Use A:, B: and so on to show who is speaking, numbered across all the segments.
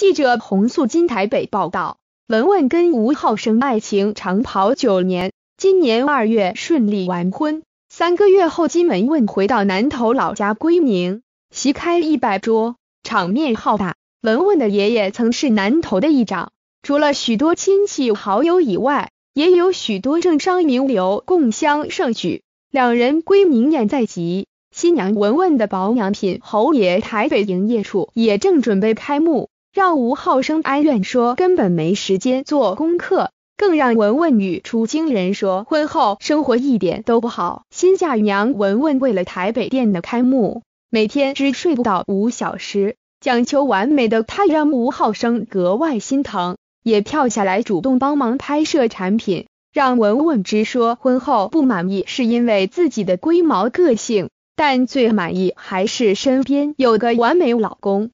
A: 记者洪素金台北报道，文文跟吴浩生爱情长跑九年，今年二月顺利完婚。三个月后，金文文回到南投老家归宁，席开一百桌，场面浩大。文文的爷爷曾是南投的议长，除了许多亲戚好友以外，也有许多政商名流共襄盛举。两人归宁宴在即，新娘文文的保养品侯爷台北营业处也正准备开幕，让吴浩生哀怨说根本没时间做功课，更让文文语出惊人说婚后生活一点都不好。新嫁娘文文为了台北店的开幕，每天只睡不到五小时，讲求完美的她让吴浩生格外心疼，也跳下来主动帮忙拍摄产品。让文文直说婚后不满意是因为自己的龟毛个性，但最满意还是身边有个完美老公。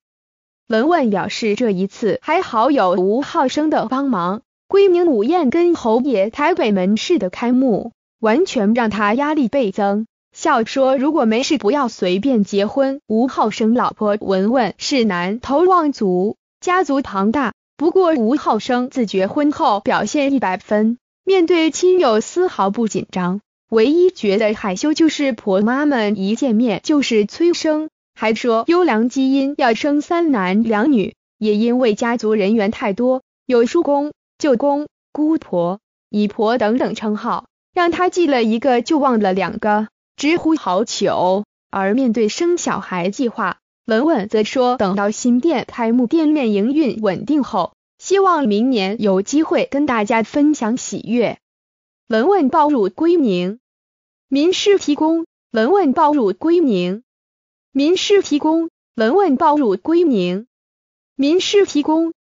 A: 文文表示这一次还好有吴浩生的帮忙，归明午宴跟侯爷台北门市的开幕，完全让他压力倍增。笑说如果没事不要随便结婚。吴浩生老婆文文是南投望族，家族庞大，不过吴浩生自觉婚后表现一百分。面对亲友丝毫不紧张，唯一觉得害羞就是婆妈们一见面就是催生，还说优良基因要生三男两女。也因为家族人员太多，有叔公、舅公、姑婆、姨婆等等称号，让他记了一个就忘了两个，直呼好糗。而面对生小孩计划，文文则说等到新店开幕、店面营运稳定后。希望明年有机会跟大家分享喜悦。文文报入归宁，民事提供。文文报入归宁，民事提供。文文报入归宁，民事提供。